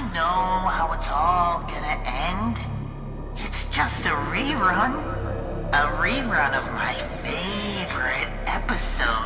I know how it's all gonna end. It's just a rerun. A rerun of my favorite episode.